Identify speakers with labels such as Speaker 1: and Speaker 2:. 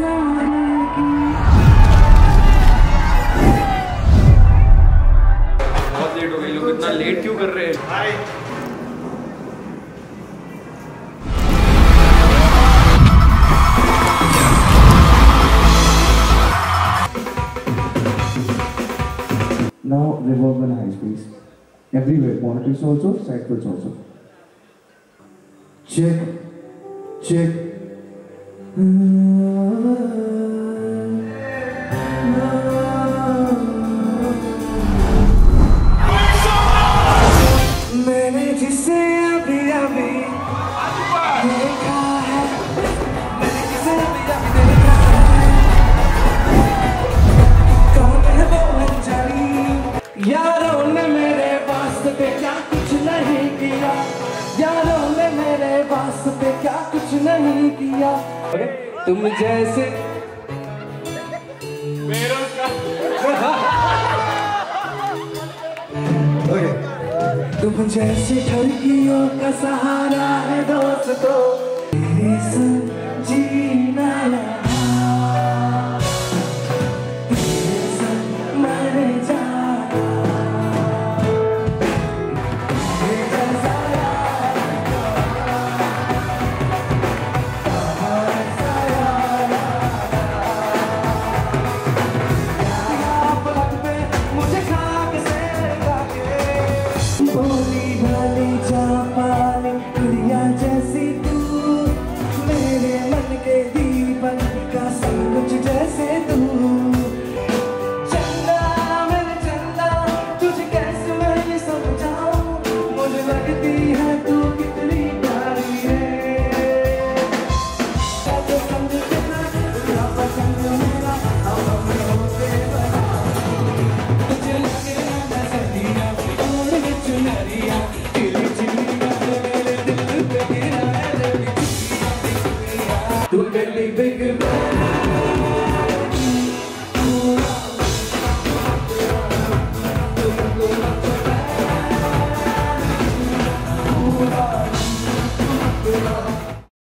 Speaker 1: बहुत लेट हो गई लोग इतना लेट क्यों कर रहे हैं
Speaker 2: Now reverb and high space. Everywhere, monitors also, side also. Check, check. मैंने यारों ने मेरे वास्ते क्या कुछ नहीं किया? यारों ने मेरे वास्ते क्या कुछ नहीं किया? तुम जैसे. तुम जैसे ठरकियों का सहारा है दोस्तों। तेरे think about